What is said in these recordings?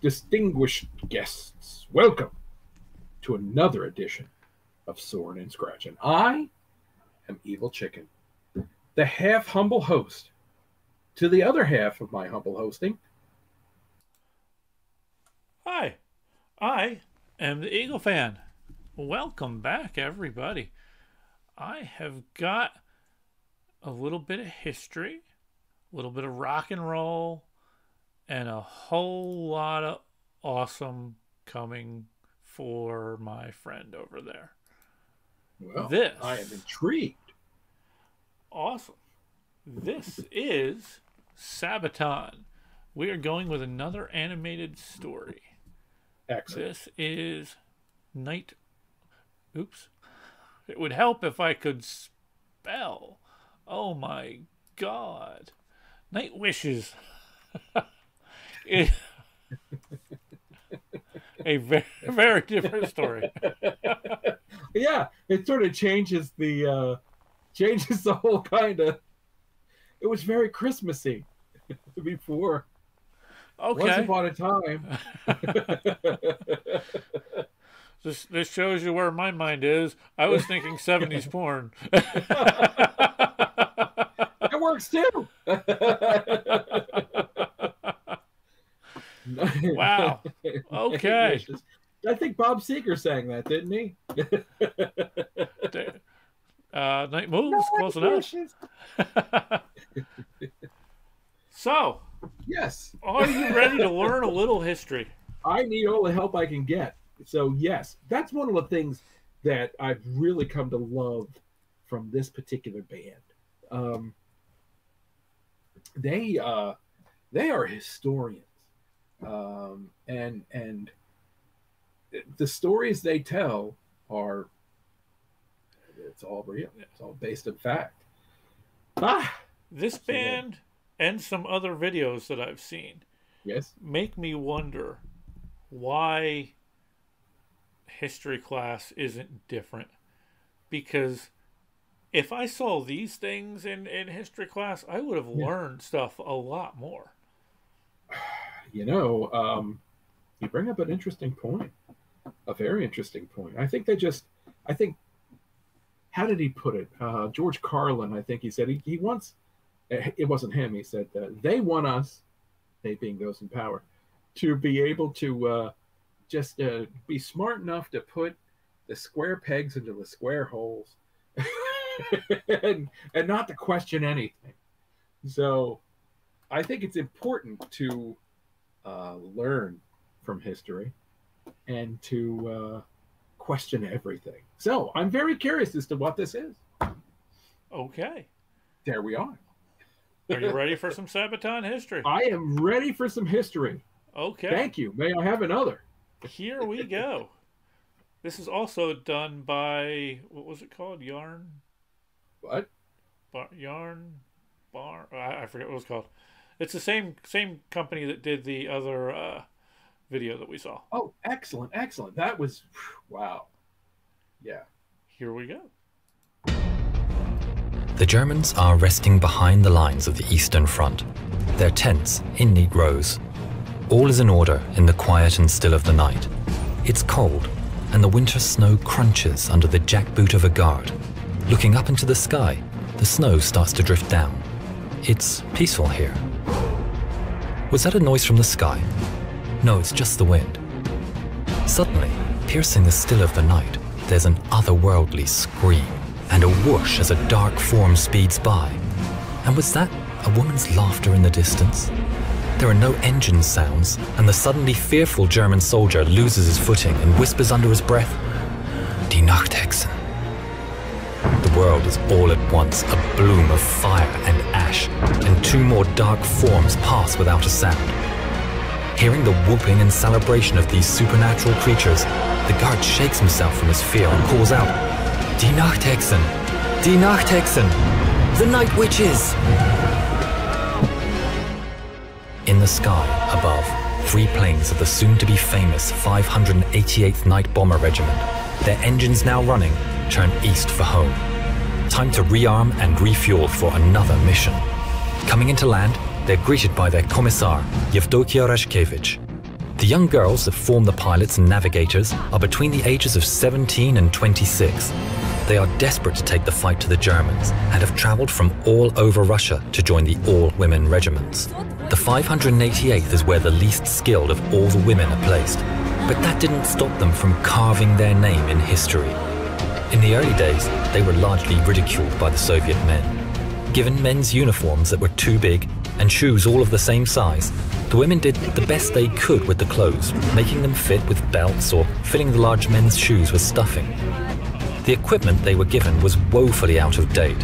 distinguished guests, welcome to another edition of Soarin' and Scratch. And I am Evil Chicken, the half humble host to the other half of my humble hosting. Hi, I am the Eagle fan. Welcome back, everybody. I have got a little bit of history, a little bit of rock and roll, and a whole lot of awesome coming for my friend over there. Well, This. I am intrigued. Awesome. This is Sabaton. We are going with another animated story. Excellent. This is Night. Oops. It would help if I could spell. Oh my god. Night Wishes. It- a very, very different story. Yeah, it sort of changes the uh changes the whole kind of. It was very Christmassy before. Okay. Once upon a time. This, this shows you where my mind is. I was thinking 70s porn. It works too. Wow. Okay. I think Bob Seger sang that, didn't he? Uh, night moves, close enough. so, Yes, are you ready to learn a little history? I need all the help I can get. So yes, that's one of the things that I've really come to love from this particular band. Um, they uh, they are historians, um, and and the stories they tell are it's all real. It's all based in fact. Ah, This band and some other videos that I've seen yes. make me wonder why history class isn't different. Because if I saw these things in, in history class, I would have Yeah. learned stuff a lot more. You know, um, you bring up an interesting point, a very interesting point. I think they just, I think, how did he put it? Uh, George Carlin, I think he said he, he wants, it wasn't him, he said, uh, they want us, they being those in power, to be able to uh, just uh, be smart enough to put the square pegs into the square holes and, and not to question anything. So I think it's important to uh, learn from history and to uh, question everything. So I'm very curious as to what this is. Okay. There we are. Are you ready for some Sabaton history? I am ready for some history. Okay. Thank you. May I have another? Here we go. This is also done by what was it called? Yarn, What? bar, yarn, bar. I, I forget what it was called. It's the same same company that did the other uh, video that we saw. Oh, excellent, excellent. That was wow. Yeah. Here we go. The Germans are resting behind the lines of the Eastern Front, their tents in neat rows. All is in order in the quiet and still of the night. It's cold, and the winter snow crunches under the jackboot of a guard. Looking up into the sky, the snow starts to drift down. It's peaceful here. Was that a noise from the sky? No, it's just the wind. Suddenly, piercing the still of the night, there's an otherworldly scream and a whoosh as a dark form speeds by. And was that a woman's laughter in the distance? There are no engine sounds, and the suddenly fearful German soldier loses his footing and whispers under his breath, Die Nachthexen. The world is all at once a bloom of fire and ash, and two more dark forms pass without a sound. Hearing the whooping and celebration of these supernatural creatures, the guard shakes himself from his fear and calls out, Die Nachthexen! Die Nachthexen! The Night Witches! In the sky above, three planes of the soon-to-be famous 588th Night Bomber Regiment, their engines now running, turn east for home. Time to rearm and refuel for another mission. Coming into land, they're greeted by their commissar, Yevdokia Rashkevich. The young girls that form the pilots and navigators are between the ages of 17 and 26. They are desperate to take the fight to the Germans and have traveled from all over Russia to join the all-women regiments. The 588th is where the least skilled of all the women are placed, but that didn't stop them from carving their name in history. In the early days, they were largely ridiculed by the Soviet men. Given men's uniforms that were too big and shoes all of the same size, the women did the best they could with the clothes, making them fit with belts or filling the large men's shoes with stuffing. The equipment they were given was woefully out of date.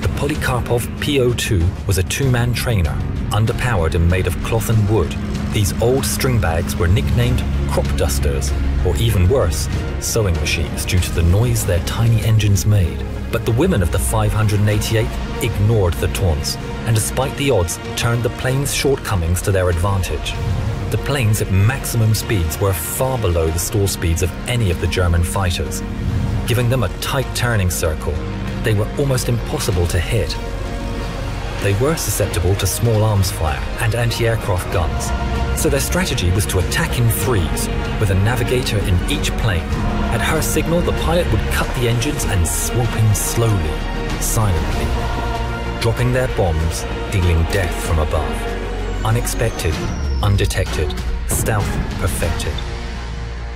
The Polikarpov PO2 was a two-man trainer, underpowered and made of cloth and wood. These old string bags were nicknamed crop dusters, or even worse, sewing machines due to the noise their tiny engines made. But the women of the 588 ignored the taunts, and despite the odds, turned the plane's shortcomings to their advantage. The planes at maximum speeds were far below the stall speeds of any of the German fighters. Giving them a tight turning circle, they were almost impossible to hit. They were susceptible to small arms fire and anti-aircraft guns, so their strategy was to attack in threes, with a navigator in each plane. At her signal, the pilot would cut the engines and swoop in slowly, silently, dropping their bombs, dealing death from above. Unexpected, undetected, stealth perfected.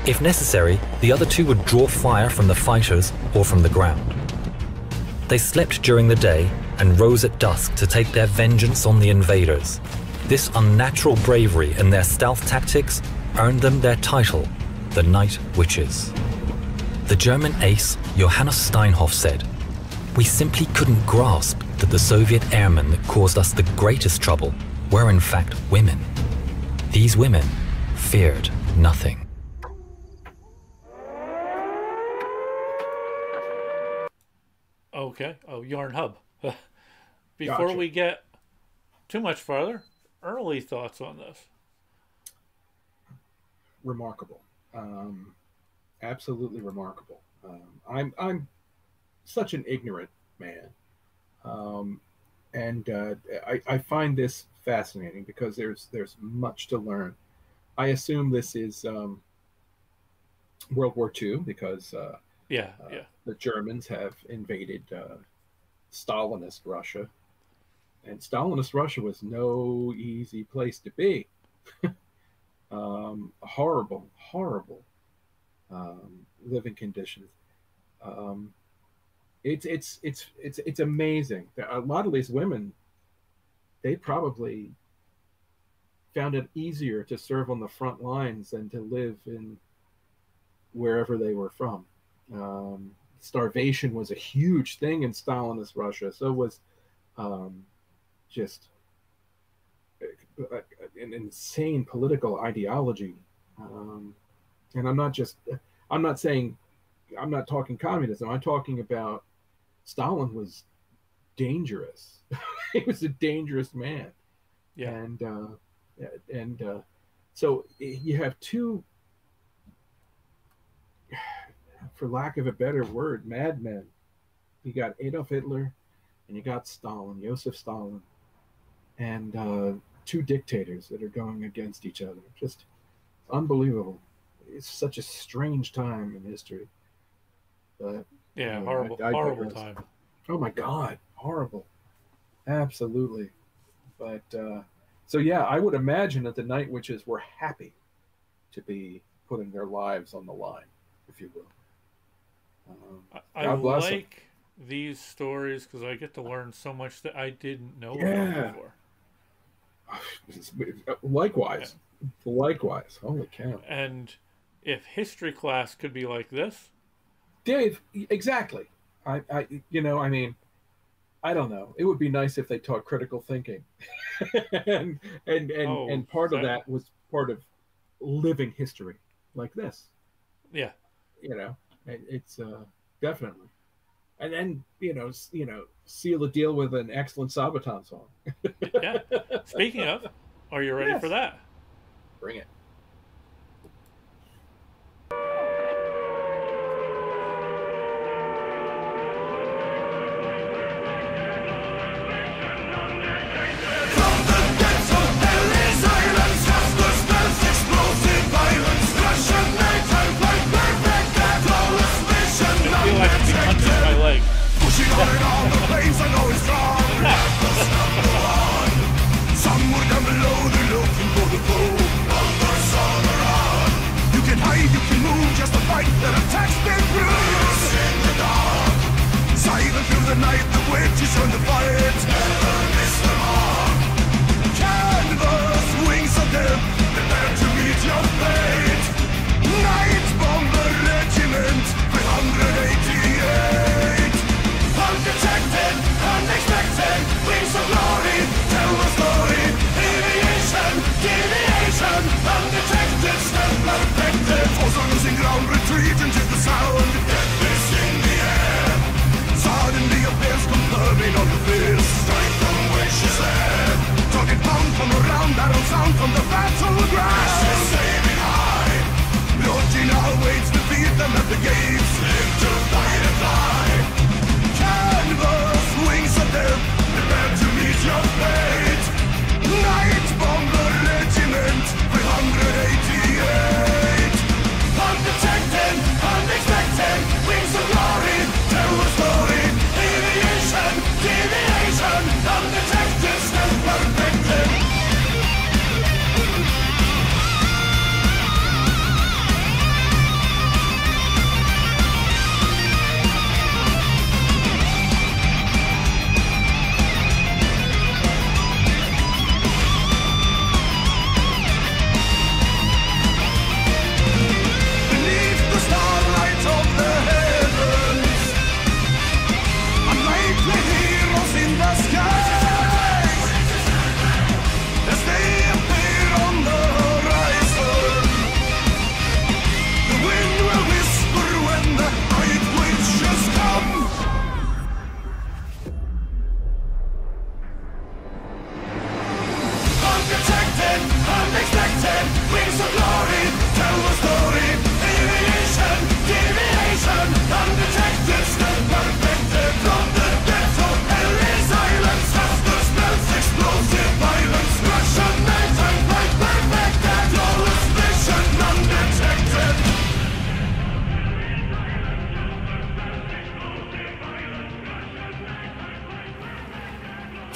If necessary, the other two would draw fire from the fighters or from the ground. They slept during the day and rose at dusk to take their vengeance on the invaders. This unnatural bravery and their stealth tactics earned them their title, the Night Witches. The German ace Johannes Steinhoff said, We simply couldn't grasp that the Soviet airmen that caused us the greatest trouble were in fact women. These women feared nothing. Okay. Oh, Yarnhub. Before Gotcha. we get too much farther, early thoughts on this. remarkable. Um, absolutely remarkable. Um, I'm I'm such an ignorant man, um, and uh, I, I find this fascinating because there's there's much to learn. I assume this is um, World War II because uh, Yeah, uh, yeah. the Germans have invaded uh, Stalinist Russia, and Stalinist Russia was no easy place to be. um, horrible, horrible um, living conditions. Um, it's it's it's it's it's amazing. A lot of these women, they probably found it easier to serve on the front lines than to live in wherever they were from. Um, starvation was a huge thing in Stalinist Russia. So it was um, just an insane political ideology. Um, and I'm not just, I'm not saying, I'm not talking communism. I'm talking about Stalin was dangerous. he was a dangerous man. Yeah. And, uh, and uh, so you have two for lack of a better word, madmen. You got Adolf Hitler and you got Stalin, Joseph Stalin, and uh, two dictators that are going against each other. Just unbelievable. It's such a strange time in history. But Yeah, Yeah, horrible, I- I horrible time. oh my God, horrible. Absolutely. But uh, so, yeah, I would imagine that the Night Witches were happy to be putting their lives on the line, if you will. Um, I, I God bless 'em. like these stories because I get to learn so much that I didn't know Yeah. before. likewise, likewise. Holy cow, And if history class could be like this, Dave! Exactly. I, I, you know, I mean, I don't know. It would be nice if they taught critical thinking, and and and, Oh, and part of that- that was part of living history like this. yeah, You know, it, it's uh, definitely, and then you know, you know, seal the deal with an excellent Sabaton song. yeah. Speaking of, are you ready Yes. for that? Bring it.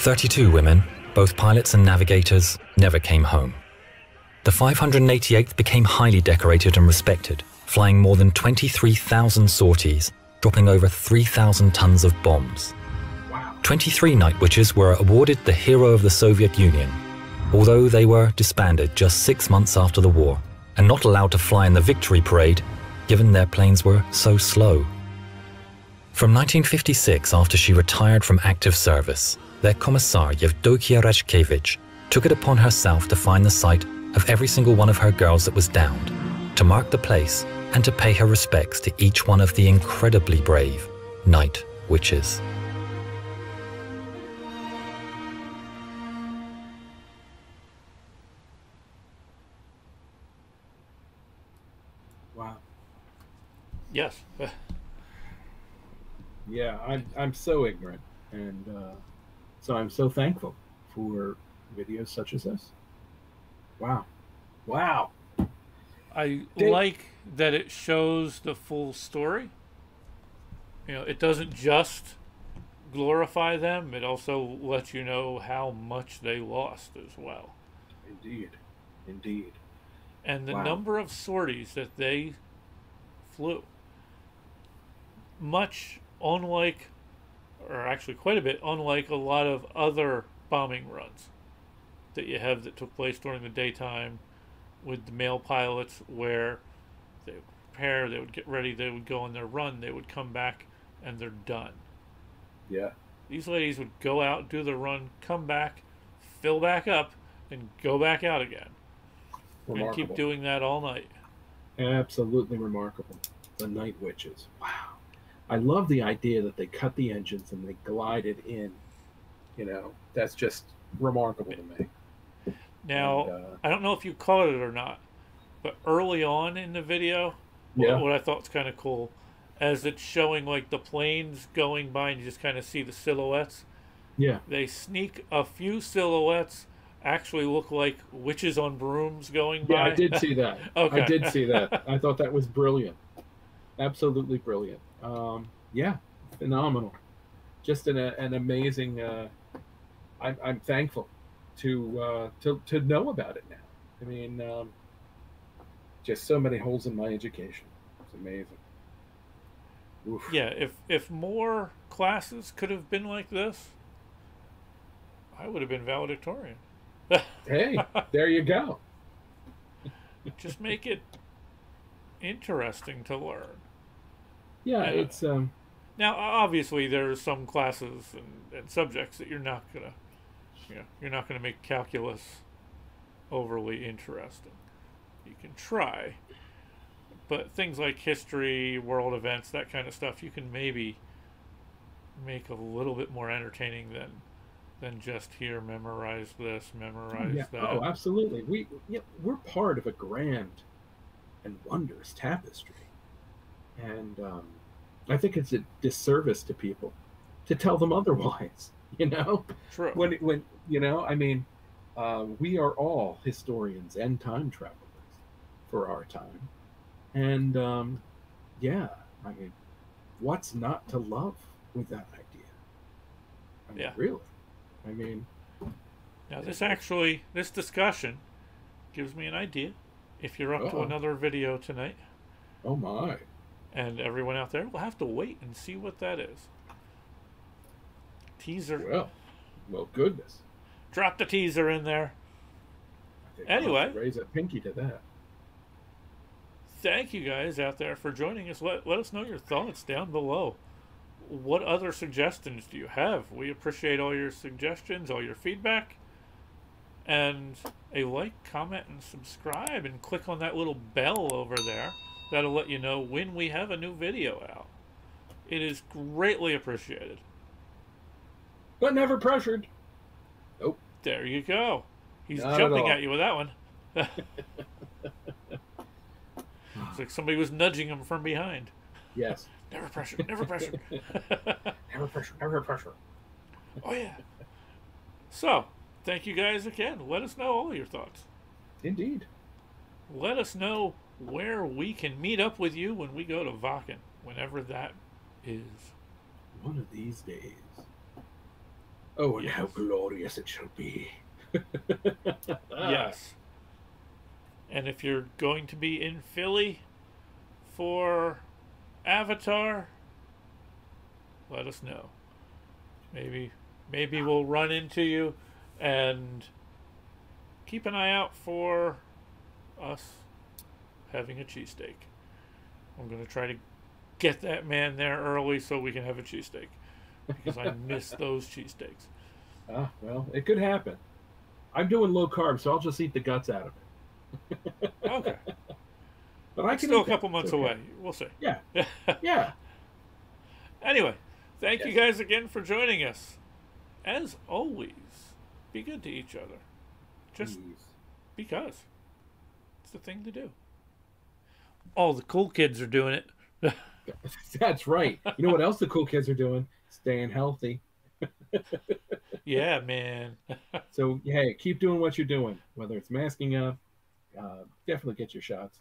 32 women, both pilots and navigators, never came home. The 588th became highly decorated and respected, flying more than 23,000 sorties, dropping over 3,000 tons of bombs. 23 night witches were awarded the Hero of the Soviet Union, although they were disbanded just six months after the war and not allowed to fly in the victory parade, given their planes were so slow. From 1956, after she retired from active service, their commissar Yevdokia Rashkevich took it upon herself to find the site of every single one of her girls that was downed, to mark the place and to pay her respects to each one of the incredibly brave night witches. Wow. Yes. Yeah, I'm I'm so ignorant, and uh, so I'm so thankful for videos such as this. Wow, wow. I Dave- like that it shows the full story. You know, it doesn't just glorify them, it also lets you know how much they lost as well. Indeed, indeed. And the Wow. number of sorties that they flew. Much unlike, or actually quite a bit unlike a lot of other bombing runs that you have that took place during the daytime with the male pilots where they would prepare, they would get ready, they would go on their run, they would come back, and they're done. Yeah, These ladies would go out, do the run, come back, fill back up, and go back out again. And keep doing that all night. Absolutely remarkable. The Night Witches. Wow. I love the idea that they cut the engines and they glided in. You know, that's just remarkable to me. Now, And, uh, I don't know if you caught it or not, but early on in the video, Yeah. what I thought was kind of cool, as it's showing like the planes going by and you just kind of see the silhouettes, Yeah, they sneak a few silhouettes actually look like witches on brooms going by. yeah, I did see that. Okay. I did see that. I thought that was brilliant. Absolutely brilliant. Um, yeah, phenomenal. Just an, an amazing. Uh, I'm, I'm thankful to uh, to to know about it now. I mean, um, just so many holes in my education. It's amazing. Oof. Yeah, if if more classes could have been like this, I would have been valedictorian. Hey, there you go. Just make it interesting to learn. Yeah, Yeah. it's um Now, obviously, there's some classes and, and subjects that you're not gonna, you know, you're not gonna make calculus overly interesting. You can try, but things like history, world events, that kind of stuff, you can maybe make a little bit more entertaining than than just here memorize this, memorize yeah. that. Oh, absolutely. We yeah, we're part of a grand and wondrous tapestry, and um, I think it's a disservice to people to tell them otherwise. You know, True. when when you know, I mean, uh, we are all historians and time travelers for our time, and um, yeah, I mean, what's not to love with that idea? I mean, Yeah. really. I mean, Now, this actually, this discussion gives me an idea. If you're up to another video tonight, oh my. And everyone out there will have to wait and see what that is. Teaser. Well, well, goodness. Drop the teaser in there. I think I'll have to Anyway. raise a pinky to that. Thank you guys out there for joining us. Let, let us know your thoughts down below. What other suggestions do you have? We appreciate all your suggestions, all your feedback. And a like, comment, and subscribe, and click on that little bell over there. That'll let you know when we have a new video out. It is greatly appreciated. But never pressured. Nope. There you go. He's Not jumping all. at you with that one. it's like somebody was nudging him from behind. Yes. Never pressure, never pressure. Never pressure. Never pressure. oh, yeah. So, thank you guys again. Let us know all your thoughts. Indeed. Let us know where we can meet up with you when we go to Wacken, whenever that is. One of these days. Oh, and how glorious it shall be. Yes. And if you're going to be in Philly for Avatar, let us know. Maybe maybe we'll run into you and keep an eye out for us having a cheesesteak. I'm going to try to get that man there early so we can have a cheesesteak because I miss those cheesesteaks. Ah, well, it could happen. I'm doing low carb, so I'll just eat the guts out of it. Okay. But I It's can still a eat that. couple months okay. away. We'll see. Yeah. Yeah. Anyway, thank you guys again for joining us. As always, be good to each other. Just Please. because. It's the thing to do. All the cool kids are doing it. That's right. You know what else the cool kids are doing? Staying healthy. Yeah, man. So hey, keep doing what you're doing. Whether it's masking up, uh, definitely get your shots.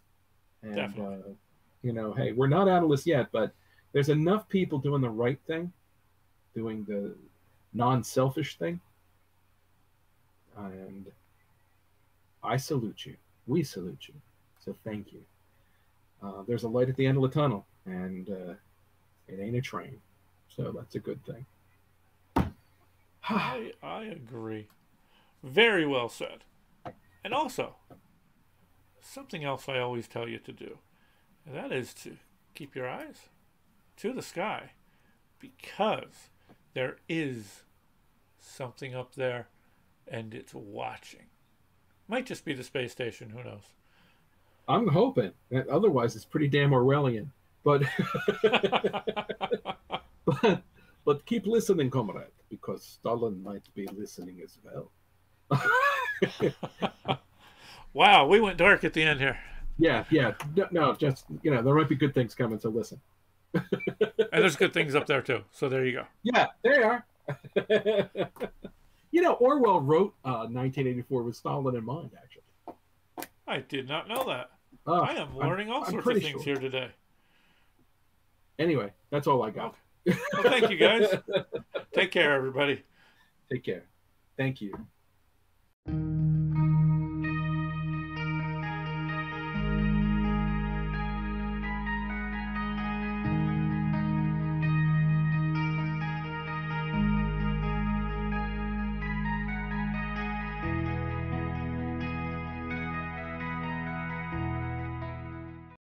And Definitely. Uh, you know, hey, we're not out of this yet, but there's enough people doing the right thing, doing the non-selfish thing, and I salute you. We salute you. So thank you. Uh, there's a light at the end of the tunnel, and uh, it ain't a train, so that's a good thing. I, I agree. Very well said. And also, something else I always tell you to do, and that is to keep your eyes to the sky because there is something up there and it's watching. Might just be the space station, who knows? I'm hoping. Otherwise, it's pretty damn Orwellian. But but, but keep listening, comrade, because Stalin might be listening as well. wow, we went dark at the end here. yeah, yeah. No, no, just you know, there might be good things coming. So listen. And there's good things up there too. So there you go. Yeah, there you are. you know, Orwell wrote uh, 1984 with Stalin in mind. Actually, I did not know that. Uh, I am learning all I'm sorts of things sure. here today. Anyway, that's all I got. Well, thank you guys. Take care, everybody. Take care. Thank you.